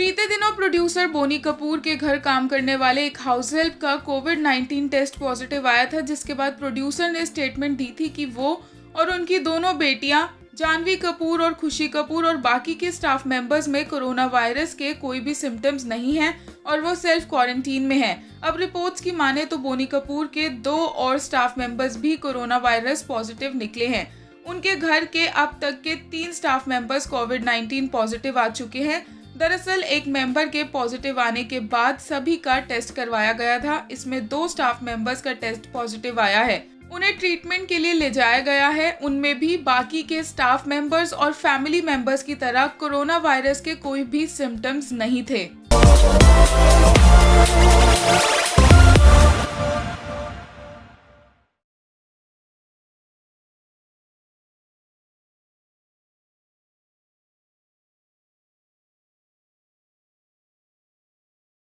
Producer Boney Kapoor के घर काम करने वाले एक हाउस हेल्प का कोविड 19 टेस्ट पॉजिटिव आया था, जिसके बाद प्रोड्यूसर ने स्टेटमेंट दी थी कि वो और उनकी दोनों बेटियाँ, जानवी कपूर और खुशी कपूर और बाकी के स्टाफ मेंबर्स में कोरोना वायरस के कोई भी सिम्टम्स नहीं हैं और वो सेल्फ क्वारंटीन में हैं। अब रिपोर्ट्स की माने तो बोनी कपूर के दो और स्टाफ मेंबर्स भी कोरोना वायरस पॉजिटिव निकले हैं उनके घर के अब तक के तीन स्टाफ मेंबर्स कोविड 19 पॉजिटिव आ चुके हैं दरअसल, एक मेंबर के पॉजिटिव आने के बाद सभी का टेस्ट करवाया गया था। इसमें दो स्टाफ मेंबर्स का टेस्ट पॉजिटिव आया है। उन्हें ट्रीटमेंट के लिए ले जाया गया है। उनमें भी बाकी के स्टाफ मेंबर्स और फैमिली मेंबर्स की तरह कोरोना वायरस के कोई भी सिम्टम्स नहीं थे।